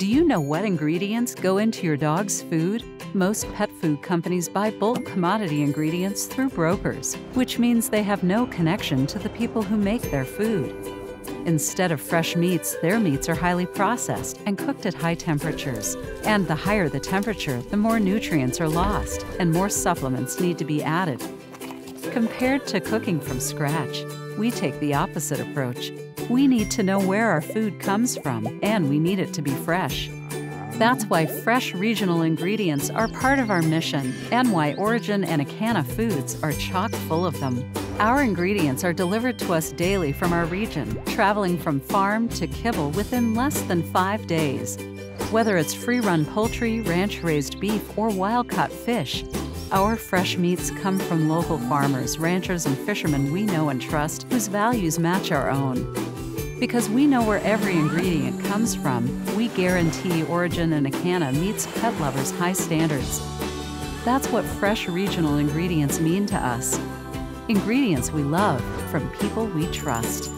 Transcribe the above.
Do you know what ingredients go into your dog's food? Most pet food companies buy bulk commodity ingredients through brokers, which means they have no connection to the people who make their food. Instead of fresh meats, their meats are highly processed and cooked at high temperatures. And the higher the temperature, the more nutrients are lost and more supplements need to be added. Compared to cooking from scratch, we take the opposite approach. We need to know where our food comes from, and we need it to be fresh. That's why fresh regional ingredients are part of our mission and why Orijen and Acana Foods are chock full of them. Our ingredients are delivered to us daily from our region, traveling from farm to kibble within less than five days. Whether it's free run poultry, ranch raised beef, or wild caught fish, our fresh meats come from local farmers, ranchers, and fishermen we know and trust whose values match our own. Because we know where every ingredient comes from, we guarantee Orijen and Acana meets pet lovers' high standards. That's what fresh regional ingredients mean to us. Ingredients we love from people we trust.